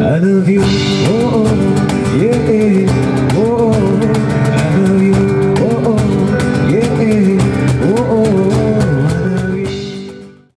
I love you, oh, oh, yeah, oh, oh.